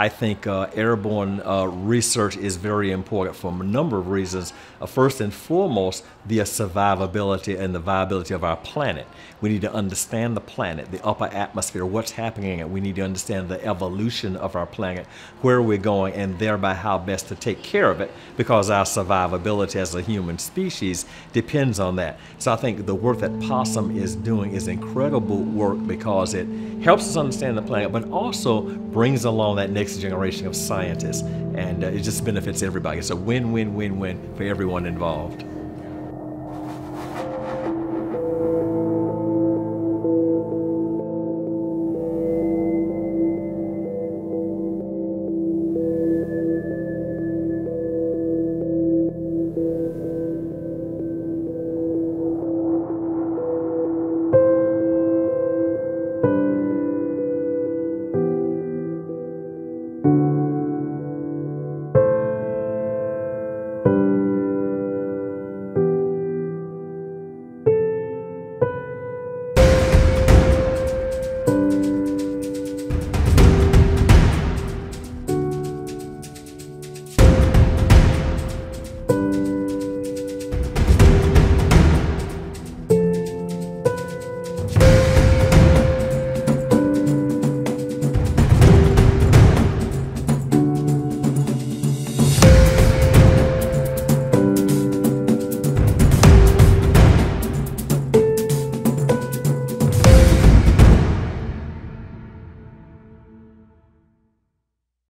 I think uh, airborne uh, research is very important for a number of reasons. Uh, first and foremost, the survivability and the viability of our planet. We need to understand the planet, the upper atmosphere, what's happening in it. We need to understand the evolution of our planet, where we're going, and thereby how best to take care of it because our survivability as a human species depends on that. So I think the work that PoSSUM is doing is incredible work because it helps us understand the planet, but also brings along that next generation of scientists, and uh, it just benefits everybody. It's a win win win win for everyone involved.